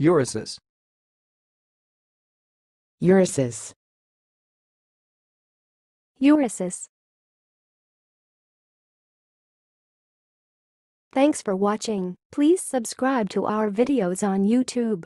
Urises. Urises. Urises. Thanks for watching. Please subscribe to our videos on YouTube.